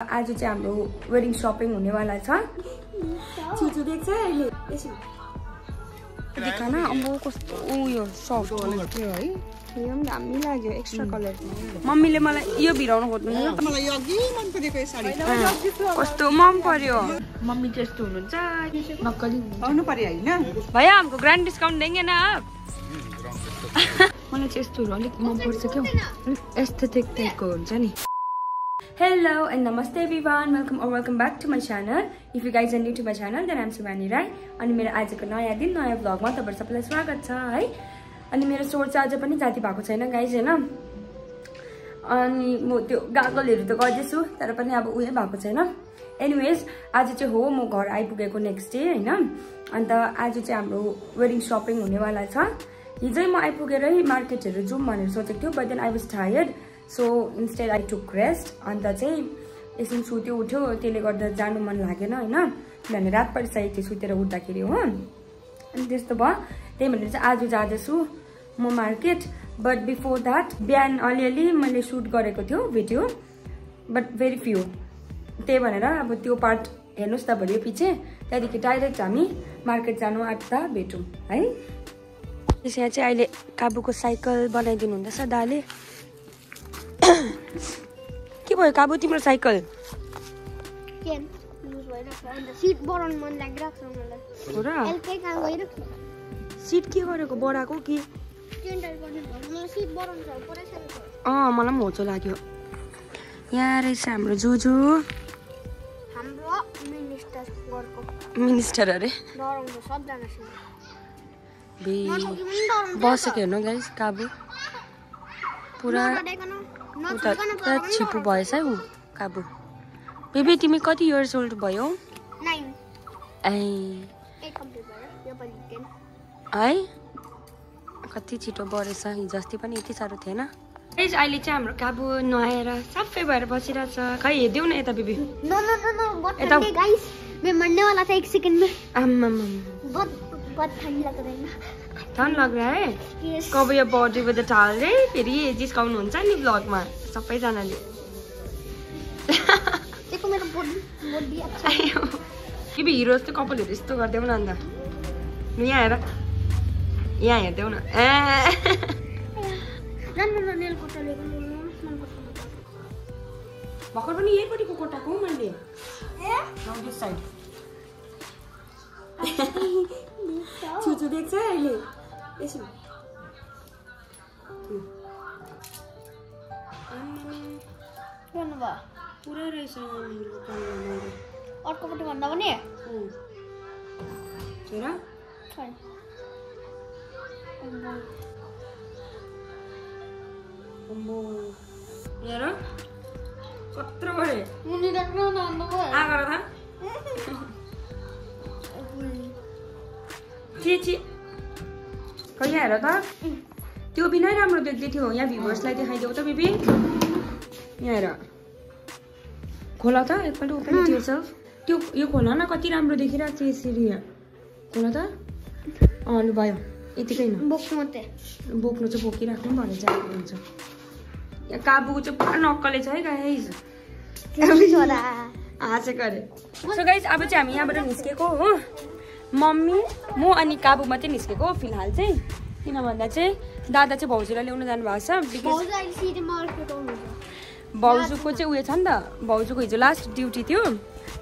आज चाहिँ हाम्रो वेडिङ सपिङ हुनेवाला छ। चिजु देख्छ अहिले। यसो। देखान अम्बो कस्तो उयो सफ्ट थियो है। यो पनि दामी लाग्यो एक्स्ट्रा कलर मम्मीले मलाई यो भिराउनु खोज्नु मलाई यो अघि मन परेको यो साडी कस्तो मन पर्यो मम्मी त्यस्तो हुनुहुन्छ नक्कली आउनु पर्यो होइन। भैया हमको ग्रान्ड डिस्काउन्ट देंगे ना आप? मलाई चाहिँ यस्तोहरू अलिक मनपर्छ क्या अलिक एस्थेटिक टाइपको हुन्छ नि। हेलो एन्ड नमस्ते एभ्रिवान वेलकम और welcome back to my channel if you guys are new to my channel then I'm Shivani Rai अनि मेरो आजको नयाँ दिन नयाँ भ्लगमा तपाईँहरू सबैलाई स्वागत छ है? अनि मेरो स्वर चाहिँ अझ पनि जाति भएको छैन गाइज होइन? अनि म त्यो गागलहरू त गर्दैछु तर पनि अब उयो भएको छैन। एनिवेज आज चाहिँ हो म घर आइपुगेको नेक्स्ट डे होइन? अन्त आज चाहिँ हाम्रो वेडिङ सपिङ हुनेवाला छ। हिजै म आइपुगेरै मार्केटहरू जाउँ भनेर सोचेको थियो but then I was tired so instead I took rest अन्त चाहिँ एकछिन सुत्यो उठ्यो त्यसले गर्दा जानु मन लागेन होइन किनभने रात परिसकेको थियो सुतेर उठ्दाखेरि हो अनि त्यस्तो भयो त्यही भनेर चाहिँ आज जाँदैछु म मार्केट बट बिफोर द्याट बिहान अलिअलि मैले सुट गरेको थियो भिडियो बट भेरी फ्यु त्यही भनेर अब त्यो पार्ट हेर्नुहोस् त भोलि पछि त्यहाँदेखि डाइरेक्ट हामी मार्केट जानु आँट्दा भेटौँ है यहाँ चाहिँ अहिले काबुको साइकल बनाइदिनु हुँदैछ दाले के भयो काबु तिम्रो साइकल सिट बढाउनु मन लागिरहेको छ मलाई हो र एलकै काम गरिरहेको छु सिट के गरेको बढाएको कि अँ मलाई पनि होचो लाग्यो यहाँ रहेछ हाम्रो जोजो हाम्रो मिनिस्टर मिनिस्टर अरे बसेको हेर्नु गाइस काबु पुरा उता पुरा छिपो भएछ है ऊ काबु। बेबी तिमी कति इयर्स ओल्ड भयो? ए। है? कति छिटो बढेछ हिजो अस्ति पनि यति साह्रो थिएन? गाइस अहिले चाहिँ हाम्रो काबु नुहाएर सफै भएर बसिरहेछ। खै हेरिदेऊ न यता baby. No no no no बहुत यता- ठंडी है गाइस मैं मरने वाला था एक सेकंड में आम्माम बहुत बहुत ठंड लग रही है ठन लग रहा है. कब यो बडी विथ द टाल रे? फेरि जिस्काउनुहुन्छ नि ब्लगमा सबैजनाले। कि बे हिरो जस्तो कपालहरू यस्तो गरिदेऊ न अन्त। यहाँ हेर यहाँ हेरिदेऊ न। भर्खर पनि यहीपट्टिको कोटाको मैले? साइड छुछु देख्छ अहिले? यसो गर्नु भयो पुरा रहेछ। अर्कोपट्टि भन्दा पनि। हेर हेर कत्रो गरे मुनि राख्नु न अन्त भयो आ गर त के छि यहाँ हेर त त्यो बिना राम्रो देख्दै थियो यहाँ भ्युवर्सलाई देखाइदेऊ त बेबी यहाँ हेर खोला त एकपल्ट ओपन त्यो सेल्फ त्यो यो खोला न कति राम्रो देखिरहेको छ यसरी यहाँ खोला त अँ लु भयो यतिकै न बोक्छु मात्रै बोक्नु चाहिँ बोकिराख्नु भने चाहिँ हुन्छ यहाँ काबुको चाहिँ पुरा नक्कले छ है गाइज हाँसेको अरे सो गाइज अब चाहिँ हामी यहाँबाट निस्केको हो मम्मी म अनि काबु मात्रै निस्केको फिलहाल चाहिँ। किन भन्दा चाहिँ दादा चाहिँ भाउजूलाई ल्याउनु जानुभएको छ भाउजूको चाहिँ उयो छ नि त भाउजूको हिजो लास्ट ड्युटी थियो।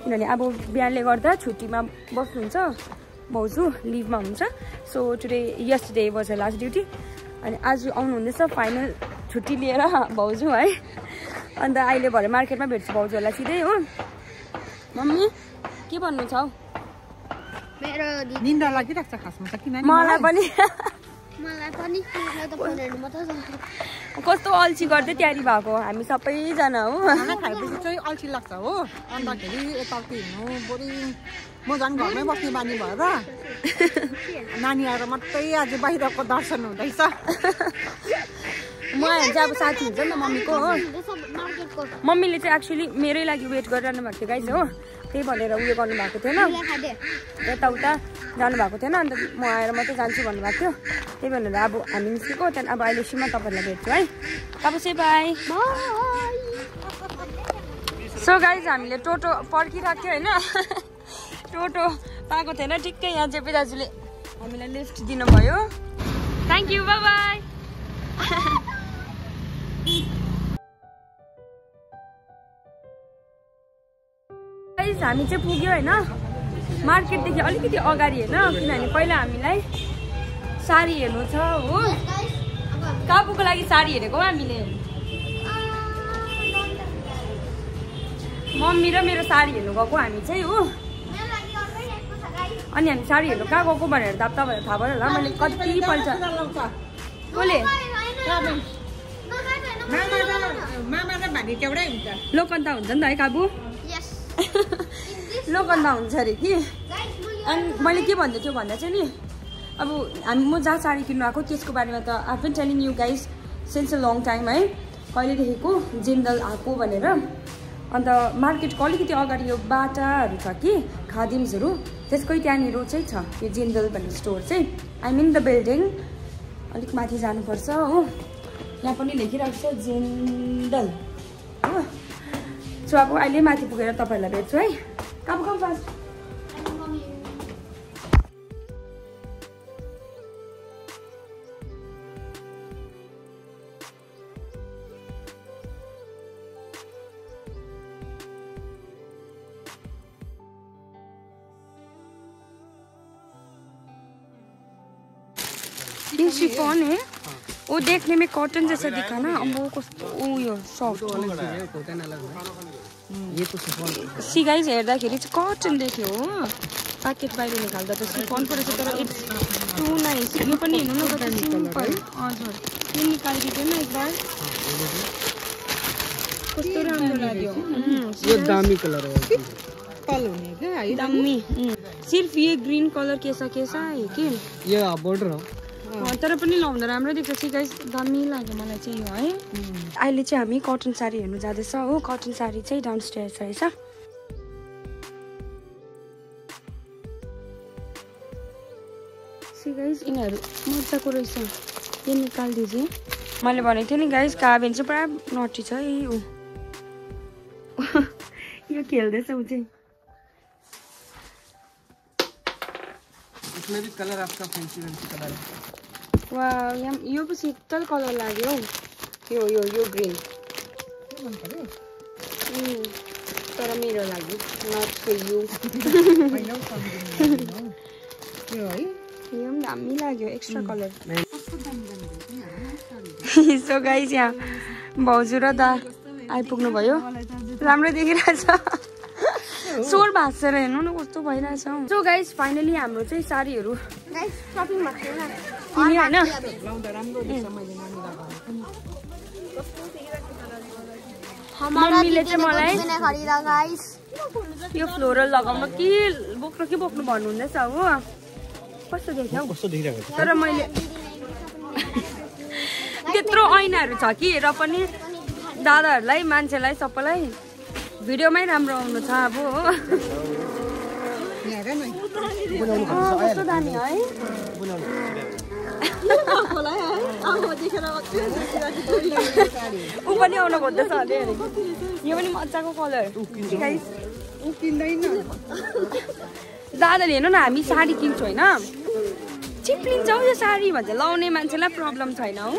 किनभने अब बिहानले गर्दा छुट्टीमा बस्नुहुन्छ भाउजू लिभमा हुन्छ। So today yesterday was a last duty अनि आज आउनु हुँदैछ फाइनल छुट्टी लिएर भाउजू है। अन्त अहिले भरे मार्केटमा भेट्छु भाउजूहरूलाई सिधै हो। मम्मी के भन्नु छ हौ? मेरो निन्दा लागिरहेको छ खासमा त किन मलाई पनि। मलाई पनि कस्तो अल्छी गर्दै तयारी भएको हामी सबैजना हो। खाना खाएपछि चाहिँ अल्छी लाग्छ हो। अन्तखेरि यताउति हिँड्नु बोरिङ। म झन् घरमै बस्ने बानी भएर नानी आएर मात्रै आज बाहिरको दर्शन हुँदैछ। म चाहिँ अब साथी हुन्छ नि त मम्मीको हो। मम्मीले चाहिँ एक्चुली मेरै लागि वेट गरिरहनु भएको थियो गाइज हो। त्यही भनेर उयो गर्नुभएको थिएन। यताउता जानुभएको थिएन अन्त म आएर मात्रै जान्छु भन्नुभएको थियो। त्यही भनेर अब हामी निस्केको त्यहाँदेखि अब अहिले सीमा तपाईँहरूलाई भेट्छु है। अब चाहिँ बाई। बाई सो गाइज हामीले टोटो पर्खिरहेको थियो होइन। टोटो पाएको थिएन ठिक्कै यहाँ जेपी दाजुले हामीलाई लिफ्ट दिनुभयो। थ्याङ्क यू बाई गाइज हामी चाहिँ पुग्यो होइन। मार्केटदेखि अलिकति अगाडि होइन किनभने पहिला हामीलाई साडी हेर्नु छ हो। काबुको लागि साडी हेरेको हामीले। मम्मी र मेरो साडी हेर्नु गएको हामी चाहिँ हो। अनि हामी साडी हेर्नु कहाँ गएको भनेर त तपाईँलाई थाहा भयो होला मैले कतिपल्ट कसले? लोकन्ता हुन्छ नि त है काबु? लोकन्ता हुन्छ अरे कि? अनि मैले के भन्दै थियो भन्दा चाहिँ नि अब हामी म जहाँ साडी किन्नु आएको त्यसको बारेमा त I been telling you guys since a long time है। कहिलेदेखिको जिन्दल आएको भनेर। अन्त मार्केटको अलिकति अगाडि यो बाटाहरू छ कि खादिम्सहरू त्यसकै त्यहाँनिर चाहिँ छ यो जिन्दल भन्ने स्टोर चाहिँ। आई मिन द बिल्डिङ अलिक माथि जानुपर्छ हो। यहाँ पनि लेखिरहेको छ जिन्दल हो। सो अब अहिले माथि पुगेर तपाईँहरूलाई भेट्छु है। कम कम फास्ट ये शिफॉन है। वो देखने में कॉटन जैसा दिखा ना अब वो कस्तो उयो सफ्ट सी गाइज़ हेर्दाखेरि चाहिँ कटन देख्यो हो प्याकेट बाहिर निकाल्दा त सिफन परेछ तर इट्स टु नाइस यो पनि हेर्नु न कति सिम्पल हजुर यो निकालिदिएको न एकबार कस्तो राम्रो लाग्यो ये दामी कलर है। तल हुने क्या दामी सिर्फ़ ये ग्रिन कलर कैसा कैसा है कि ये बॉर्डर हो? तर पनि लाउँदा राम्रो देख्छ गाइस दामी लाग्यो मलाई चाहिँ यो है। अहिले चाहिँ हामी कटन साडी हेर्नु जाँदैछ हो। कटन साडी चाहिँ डाउन स्टेयर्स रहेछ। सी गाइस यिनीहरू मजाको रहेछ। यो निकालिदिए मैले भनेको थिएँ नि गाइस काबिन चाहिँ पुरा नटी छ है ऊ। यो खेल्दैछ ऊ चाहिँ। इसमें भी कलर आपका फैंसी फैंसी कलर है यो पो शीतल कलर लाग्यो हौ यो यो यो ग्रिन तर मेरो लागि नट फर यु यो है यो पनि दामी लाग्यो एक्स्ट्रा कलर सो गाइस यहाँ भाउजू र दा आइपुग्नु भयो राम्रो देखिरहेछ स्वर भाँचेर हेर्नु न कस्तो भइरहेछ। सो गाइस फाइनली हाम्रो चाहिँ साडीहरू भएको देख्छ मम्मीले चाहिँ मलाई- यो फ्लोरल लगाउन के बोक्नु के बोक्नु भन्नुहुँदैछ हो? कस्तो देखिरहेको तर मैले त्यत्रो ऐनाहरू छ कि र पनि दादाहरूलाई मान्छेलाई सबैलाई भिडियोमै राम्रो आउनु छ अब। हो दामी है ऊ पनि आउन खोज्दैछ अरे यो पनि मजाको कलर। दादाले हेर्नु न हामी साडी किन्छौँ होइन। चिप्लिन्छ हौ यो साडी भन्छ। लाउने मान्छेलाई प्रब्लम छैन हो।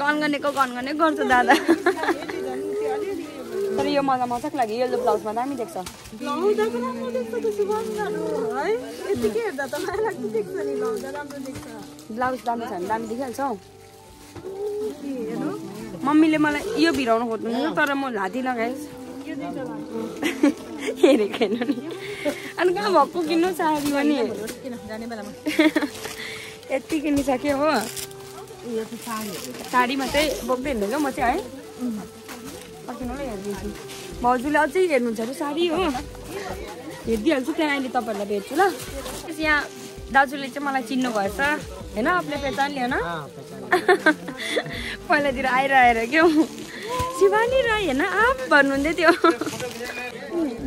गनगनेको गनगने गर्छ दादा तर यो मलाई मजाको लाग्यो। येल्लो ब्लाउजमा दामी देख्छ। ब्लाउज दामी छ भने दामी देखिहाल्छ। हौ मम्मीले मलाई यो भिराउनु खोज्नु तर म लादिनँ गाइस। हेरेको हेर्नु नि। अनि कहाँ भएको किन्नु साडी पनि यति किनिसक्यो हो। यो त साडी साडी मात्रै बोक्दै हिँड्नु क्या म चाहिँ है? हेरिदिन्छु भाउजूले अझै हेर्नुहुन्छ अरे साडी हो। हेरिदिइहाल्छु त्यहाँ अहिले तपाईँहरूलाई भेट्छु ल। त्यसपछि यहाँ दाजुले चाहिँ मलाई चिन्नु भएछ। होइन आफूले पहिचान लिएन? पहिलातिर आएर आएर क्या शिवानी राई होइन आप भन्नुहुन्थ्यो त्यो।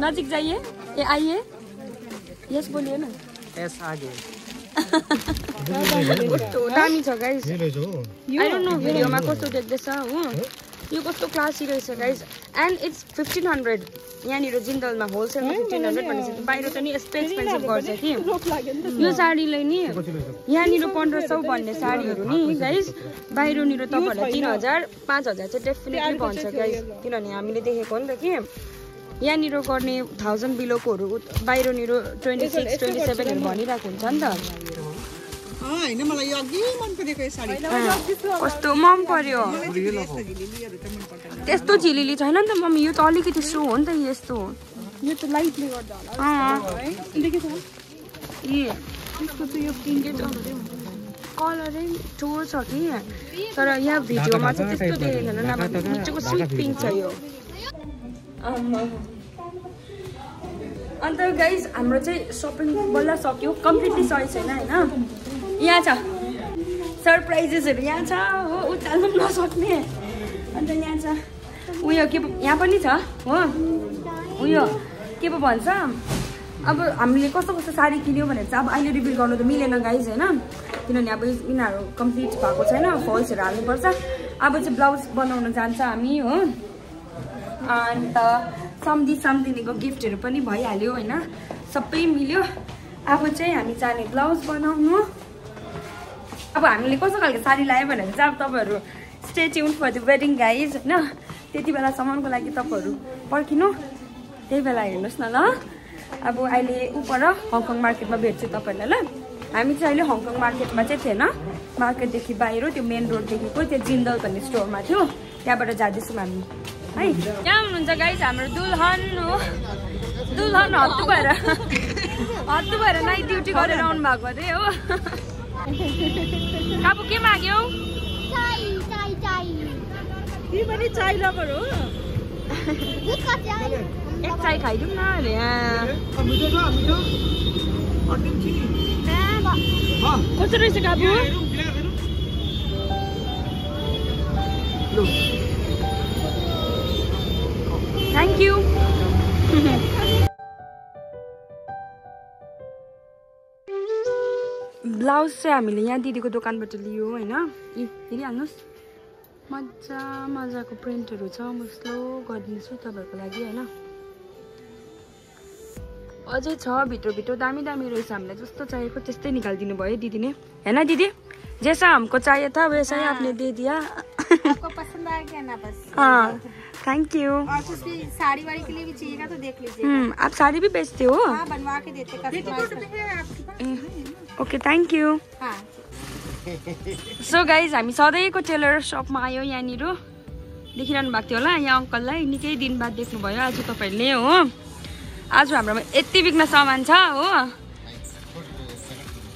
नजिक जाइए। ए आइए। यस बोलिए न एस आगे कस्तो दामी छ गाइस आई डोन्ट नो भिडियोमा कस्तो देख्दैछ हो। यो कस्तो क्लासी रहेछ guys and it's fifteen hundred यहाँनिर जिन्दलमा होलसेलमा फिफ्टिन हन्ड्रेड भनेपछि बाहिर त नि यस्तो एक्सपेन्सिभ गर्छ कि। यो साडीलाई नि यहाँनिर पन्ध्र सौ भन्ने साडीहरू नि गाइज बाहिरनिर तपाईँहरूलाई तिन हजार पाँच हजार चाहिँ डेफिनेटली भन्छ गाइज किनभने हामीले देखेको हो नि त कि। यहाँनिर गर्ने थाउजन्ड बिलोकोहरू बाहिरनिर ट्वेन्टी सिक्स ट्वेन्टी सेभेनहरू भनिरहेको हुन्छ नि त। होइन मलाई अघि मन परेको यो साडी कस्तो मन पर्यो त्यस्तो झिलिली छैन नि त मम्मी यो त अलिकति सो हो नि त यस्तो यो त लाइटले गर्दा होला। देखेछ ए। त्यसको चाहिँ यो छ। कलरै ठुलो छ कि? तर यहाँ भिडियोमा चाहिँ त्यस्तो देखेको छैन। नभए मजाको स्विट पिङ्क छ यो। अन्त गाइज हाम्रो चाहिँ सपिङ बल्ल सक्यो। कम्प्लिटली सही छैन होइन? यहाँ छ। सरप्राइजेसहरू यहाँ छ। हो उचाल्नु पनि नसक्ने। अन्त यहाँ छ। उयो के पो यहाँ पनि छ? हो? उयो के पो भन्छ? अब हामीले कस्तो कस्तो साडी किन्यो भनेर चाहिँ अब अहिले रिभिल गर्नु त मिलेन गाइज होइन? किनभने अब यिनीहरू कम्प्लिट भएको छैन फल्सहरू हाल्नुपर्छ। अब चाहिँ ब्लाउज बनाउन जान्छ हामी हो? अन्त सम्धि सम्धिनीको गिफ्टहरू पनि भइहाल्यो होइन? सबै मिल्यो। अब चाहिँ हामी जाने ब्लाउज बनाउनु। अब हामीले कस्तो खालको साडी लगायो भनेर चाहिँ अब तपाईँहरू stay tune for the wedding guys होइन? त्यति बेलासम्मको लागि तपाईँहरू पर्खिनु। त्यही बेला हेर्नुहोस् न ल। अब अहिले उपर हङकङ मार्केटमा भेट्छु तपाईँहरूलाई ल। हामी चाहिँ अहिले हङकङ मार्केटमा चाहिँ थिएन। मार्केटदेखि बाहिर त्यो मेन रोडदेखिको त्यो जिन्दल भन्ने स्टोरमा थियो। त्यहाँबाट जाँदैछौँ हामी। है? यहाँ हुनुहुन्छ गाइज हाम्रो दुल्हन हो। दुल्हन हत्तु भएर हत्तु भएर नाइट ड्युटी गरेर आउनु भएको अरे हो। काबु के माग्यौ? पनि चाइ लभर हो। एक चाय खाइदिउँ न कस्तो रहेछ काबु लु थ्याङ्क यू ब्लाउज चाहिँ हामीले यहाँ दिदीको दोकानबाट लियो होइन? यी हेरिहाल्नुहोस्। मजा मजाको प्रिन्टहरू छ। म स्लो गरिदिन्छु तपाईँहरूको लागि होइन? अझै छ भित्रभित्र दामी दामी रहेछ हामीलाई। जस्तो चाहिएको त्यस्तै निकालिदिनु भयो दिदीले होइन दिदी? जैसा हमको चाहिए था वैसा ही आपने दे दिया। आपको पसंद आ गया ना बस? हाँ थैंक यू और कुछ भी साड़ी वाड़ी के लिए भी चाहिएगा तो देख लीजिए हम्म आप साड़ी भी बेचते हो? हाँ बनवा के देते कस्टमाइज ओके थ्याङ्क यू हाँ सो गाइज हामी सधैँको टेलर सपमा आयो यहाँनिर। देखिरहनु भएको थियो होला। यहाँ अङ्कललाई निकै दिन बाद देख्नुभयो। आज तपाईँहरूले हो। आज हाम्रोमा यति बिघ्न सामान छ हो।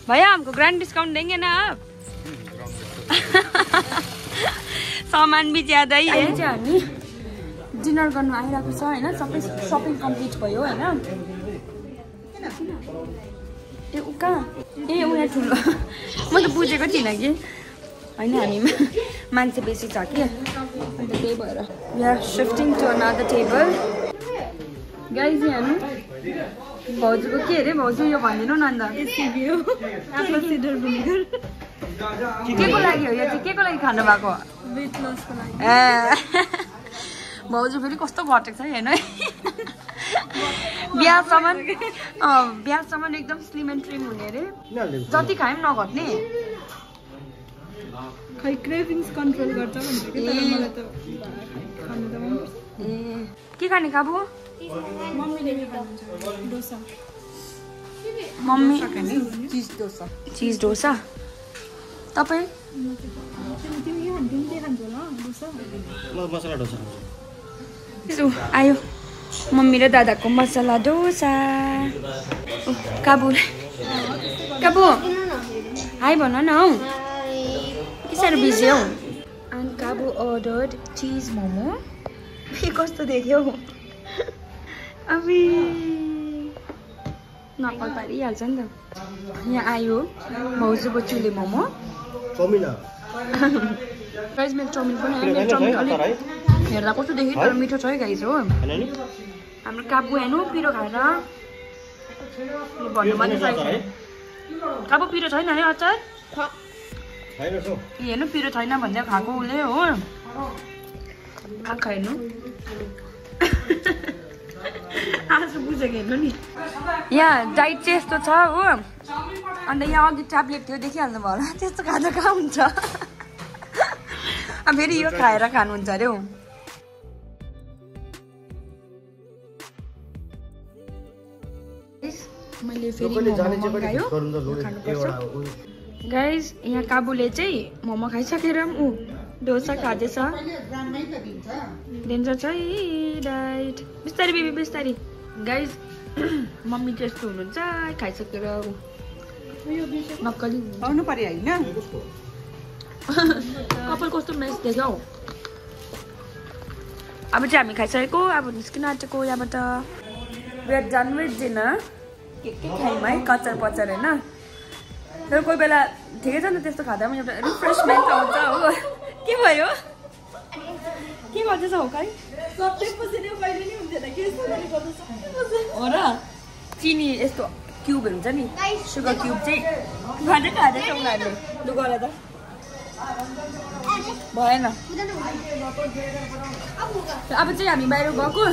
भैया हमको ग्रैंड डिस्काउंट देंगे ना आप? सामान भी ज्यादा ही है। चाहिँ हामी डिनर गर्नु आइरहेको छ होइन? सबै सपिङ कम्प्लिट भयो होइन? ए ऊ कहाँ ए उहाँ ठुलो म त बुझेको थिइनँ कि होइन हामीमा मान्छे बेसी छ कि अन्त त्यही भएर या shifting to another table guys हेर्नु भाउजूको के अरे भाउजू यो भनिदिनु न अन्त के को लागि हो यो चाहिँ के को लागि खानु भएको ए भाउजू फेरि कस्तो घटेको छ है बिहासम्म अँ, बिहासम्म एकदम स्लिम एन्ड ट्रिम हुने अरे जति खाए पनि नघट्ने खै क्रेभिङ्स कन्ट्रोल गर्छ भन्छ कि? तर ए। मलाई त खानु काबु? मम्मी चिज डोसा। चिज डोसा? तपाईँ? तिमी तिमी के खान्छौ तिमी के खान्छौ होला डोसा? म मसला डोसा सो आयो। मम्मी र दादाको मसला डोसा काबु काबु हाई भन न हौ के साह्रो बिजी हौ अनि काबु अर्डर्ड चिज मोमो कस्तो देख्यौ अबि नक्कल पारिहाल्छ नि त यहाँ आयो भाउजूको चुले momo chow mein chow mein पनि हेर्दा कस्तो देख्यो तर मिठो छ है गाइज हो। हाम्रो काबु हेर्नु पिरो खाएर। भन्नु मात्रै चाहिन्छ काबु पिरो छैन है अचार? हेर्नु पिरो छैन भन्दै खाएको उसले हो। आँखा हेर्नु। आँसु बुझेको हेर्नु नि। यहाँ डाइट चाहिँ यस्तो छ हो। अन्त यहाँ अघि ट्याब्लेट थियो देखिहाल्नु भयो होला। त्यस्तो खाजा कहाँ हुन्छ? फेरि यो खाएर खानुहुन्छ अरे हौ। गाइस यहाँ काबुले चाहिँ मोमो खाइसकेर पनि ऊ डोसा खाँदैछ। दिन्छ चाहिँ डाइट। बिस्तारै बेबी बिस्तारै। गाइस मम्मी चाहिँ यस्तो हुनुहुन्छ खाइसकेर ऊ नक्कली। पाउनु पर्यो होइन? कपाल कस्तो मेस देख्यो हौ। अब चाहिँ हामी खाइसकेको अब निस्किन आँटेको यहाँबाट। वेट डन विथ डिनर के है? कचर पचर होइन? तर कोही बेला ठिकै छ नि त्यस्तो खाँदा पनि एउटा रिफ्रेसमेन्ट आउँछ हो। के भयो? के गर्दैछ हो खै? हो र चिनी यस्तो क्युबहरू हुन्छ नि सुगर क्युब चाहिँ खाँदै खाँदैछ उनीहरूले। लु गर त। भएन। अब चाहिँ हामी बाहिर गएको।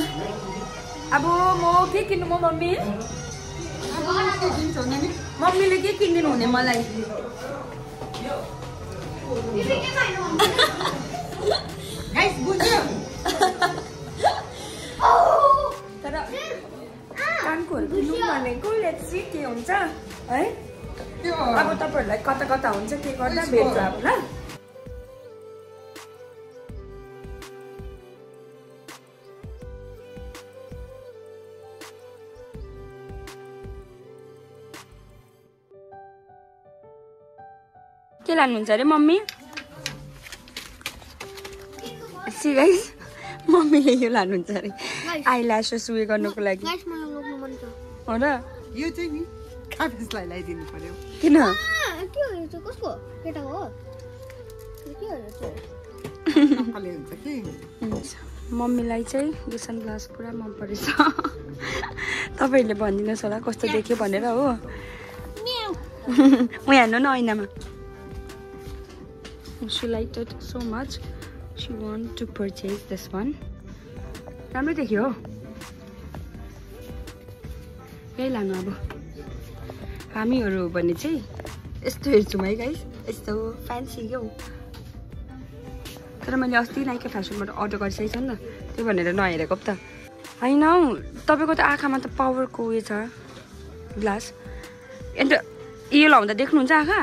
अब म के किन्नु म मम्मी? मम्मीले के किनिदिनु हुने मलाई? तर कानकोहरू किन्नु भनेको लेट्स सी के हुन्छ है? अब तपाईँहरूलाई कता कता हुन्छ के गर्दा भेट्छ अब ल? लानुहुन्छ अरे मम्मी? सी गाइस मम्मीले यो लानुहुन्छ अरे। आई ल्यासेस उयो गर्नुको लागि। गाइस मलाई लोग्नु मन छ। हो र? यो चाहिँ नि काफिसलाई लगाइदिनु पर्यो। किन? के हो यो चाहिँ? कसको? केटाको हो? यो के हो यो चाहिँ? नक्कले हुन्छ कि? हुन्छ। मम्मीलाई चाहिँ यो सनग्लास पुरा मन परेछ। तपाईँहरूले भनिदिनुहोस् होला कस्तो देख्यो भनेर हो। म हेर्नु न ऐनामा। See like it so much see want to purchase this one राम्रो देख्यो हो। यही लानु अब। हामीहरू हो भने चाहिँ यस्तो हेर्छौँ है गाइस यस्तो फ्यान्सी क्या हौ। तर मैले अस्ति नाइका फेसनबाट अर्डर गरिसकेको छु नि त त्यो भनेर नहेरेको त। होइन हौ तपाईँको त आँखामा त पावरको उयो छ ग्लास अन्त यो लाउँदा देख्नुहुन्छ आँखा?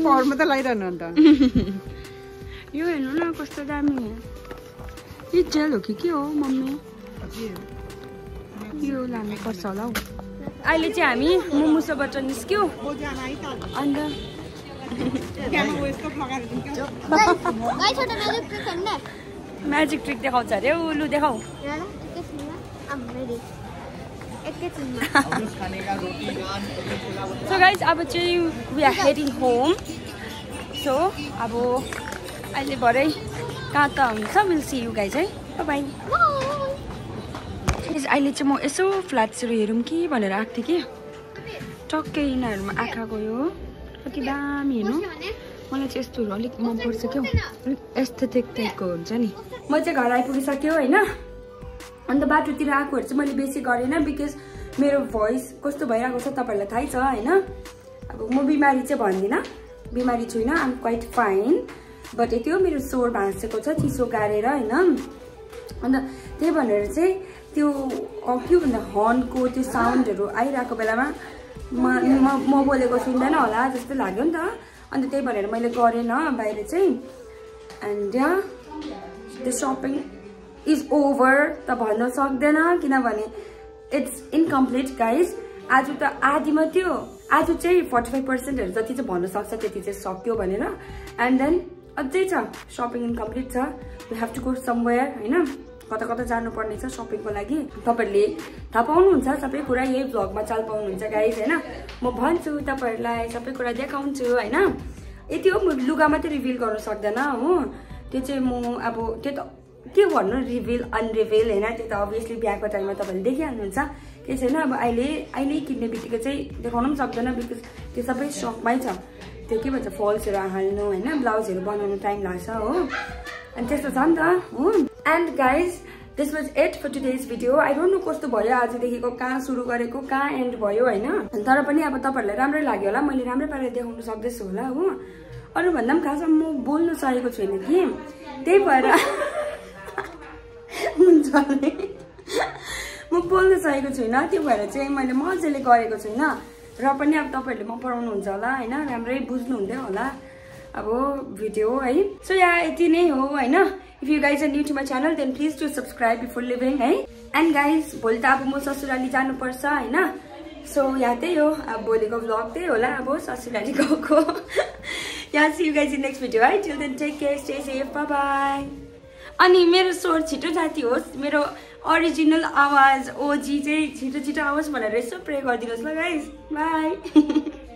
मैले पावरमा त लगाइरहनु अन्त यो हेर्नु न कस्तो दामी यो जेल हो कि के हो मम्मी? यो लानुपर्छ होला हौ। अहिले चाहिँ हामी मोमोसोबाट निस्क्यौँ। अन्त ऊ म्याजिक ट्रिक देखाउँछ अरे हौ लु न सो गाइज अब चाहिँ we are heading home so अब अहिले भरे कहाँ त हुन्छ विल सी यु गाइज है? बाई अहिले चाहिँ म यसो फ्ल्याट्सहरू हेरौँ कि भनेर आएको थिएँ कि? टक्कै यिनीहरूमा आँखा गयो। कति दामी हेर्नु। मलाई चाहिँ यस्तोहरू अलिक मनपर्छ क्या अलिक एस्थेटिक टाइपको हुन्छ नि। म चाहिँ घर आइपुगिसक्यो होइन? अन्त बाटोतिर आएकोहरू चाहिँ मैले बेसी गरेन बिकज मेरो भोइस कस्तो भइरहेको छ तपाईँहरूलाई थाहै छ होइन? अब म बिमारी चाहिँ भन्दिनँ। बिमारी छुइनँ आम क्वाइट फाइन बट यति मेरो स्वर भाँसेको छ चिसो गाडेर होइन? अन्त त्यही भनेर चाहिँ त्यो के भन्दा हर्नको त्यो साउन्डहरू आइरहेको बेलामा म म- बोलेको सुन्दैन होला जस्तो लाग्यो नि त। अन्त त्यही भनेर मैले गरेन बाहिर चाहिँ। And the shopping is over त भन्न सक्दैन किनभने इट्स इन्कम्प्लिट गाइज आज त आधी मात्रै हो आज चाहिँ फोर्टी फाइभ पर्सेन्टहरू जति चाहिँ भन्न सक्छ त्यति चाहिँ सक्यो भनेर। एन्ड देन अझै छ। सपिङ इन्कम्प्लिट छ। We have to go somewhere होइन? कता कता जानुपर्ने छ सपिङको लागि। तपाईँहरूले थाहा पाउनुहुन्छ सबै कुरा यही भ्लगमा चाल पाउनुहुन्छ गाइज होइन? म भन्छु तपाईँहरूलाई सबै कुरा देखाउँछु होइन? यति हो म लुगा मात्रै रिभिल गर्न सक्दैन हो? त्यो चाहिँ म अब त्यो त के भन्नु रिभिल अनरिभिल होइन त्यो त अभियसली बिहाको टाइममा तपाईँले देखिहाल्नुहुन्छ। के छैन अब अहिले अहिले किन्ने बित्तिकै चाहिँ देखाउनु पनि सक्दैन बिकज त्यो सबै सकमै छ। त्यो के भन्छ फल्सहरू हाल्नु होइन ब्लाउजहरू बनाउनु टाइम लाग्छ हो। अनि त्यस्तो छ नि त हो and guys this was it for today's video I don't know कस्तो भयो आजदेखिको कहाँ सुरु गरेको कहाँ एन्ड भयो होइन। तर पनि अब तपाईँहरूलाई राम्रै लाग्यो होला मैले राम्रै पारेर देखाउनु सक्दैछु होला हो अरूभन्दा पनि खासमा म बोल्नु सकेको छुइनँ कि। त्यही भएर हुन्छ नि। म बोल्नु सकेको छुइनँ त्यो भएर चाहिँ मैले मजाले गरेको छुइनँ। र पनि अब तपाईँहरूले मन पराउनुहुन्छ होला होइन? राम्रै बुझ्नुहुँदै होला। अब भिडियो है। सो या यति नै हो होइन? If you guys are my channel then please to subscribe before leaving है? एन्ड गाइज भोलि त अब म ससुराली जानुपर्छ होइन? सो यहाँ त्यही हो। अब भोलिको भ्लग त्यही होला अब ससुराली गएको। यहाँ see you guys in next video है till then take care stay safe bye अनि मेरो स्वर छिटो जाति होस्। मेरो ओरिजिनल आवाज ओजी चाहिँ छिटो छिटो आओस् भनेर यसो प्रे गरिदिनुहोस् ल गाइज बाई